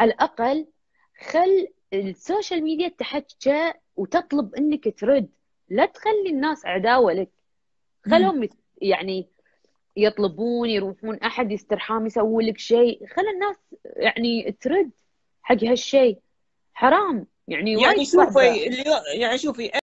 على الأقل خل ال social media تحكى وتطلب إنك ترد. لا تخلي الناس عداوة لك. خلهم يعني يطلبون يروحون أحد يسترحام يسوي لك شيء. خلي الناس يعني ترد حق هالشيء. حرام. يعني يعني شوفي اليوم يعني شوفي